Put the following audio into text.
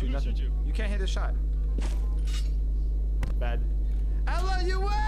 shoot nothing. You you can't hit a shot. Bad. Ella, you win!